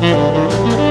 Música